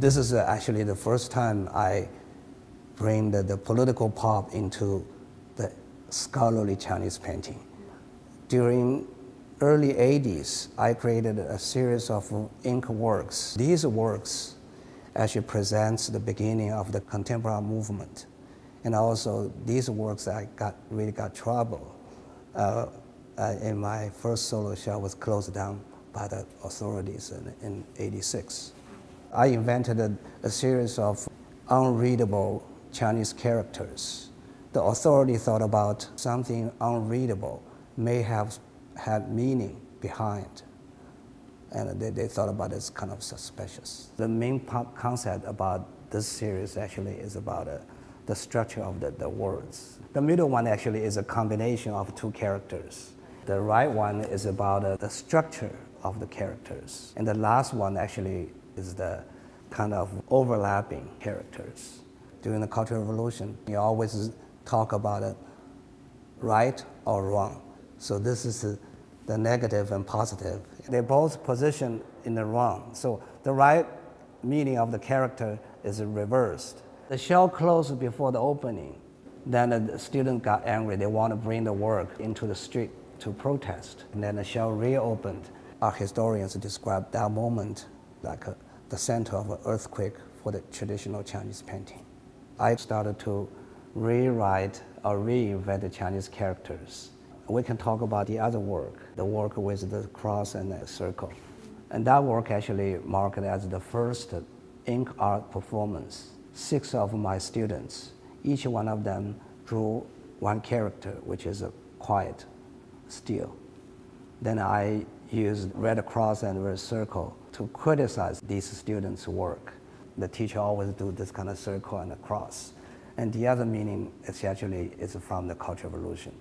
This is uh, actually the first time I bring the, the political pop into the scholarly Chinese painting. During early 80s, I created a series of ink works. These works actually presents the beginning of the contemporary movement. And also these works I got really got trouble. Uh, uh, in my first solo show was closed down by the authorities in, in 86. I invented a, a series of unreadable Chinese characters. The authority thought about something unreadable may have had meaning behind. And they, they thought about it as kind of suspicious. The main concept about this series actually is about uh, the structure of the, the words. The middle one actually is a combination of two characters. The right one is about uh, the structure of the characters. And the last one actually is the kind of overlapping characters. During the Cultural Revolution, you always talk about it right or wrong. So this is the negative and positive. They both position in the wrong. So the right meaning of the character is reversed. The show closed before the opening. Then the student got angry. They want to bring the work into the street to protest. And then the show reopened. Our historians describe that moment like a, the center of an earthquake for the traditional Chinese painting. I started to rewrite or reinvent the Chinese characters. We can talk about the other work, the work with the cross and the circle. And that work actually marked as the first ink art performance. Six of my students, each one of them drew one character, which is a quiet, still. Then I used red cross and red circle to criticize these students' work. The teacher always do this kind of circle and a cross. And the other meaning is actually is from the Cultural Revolution.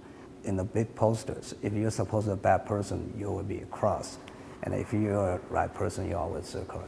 In the big posters, if you're supposed to be a bad person, you will be a cross. And if you're a right person, you always circle.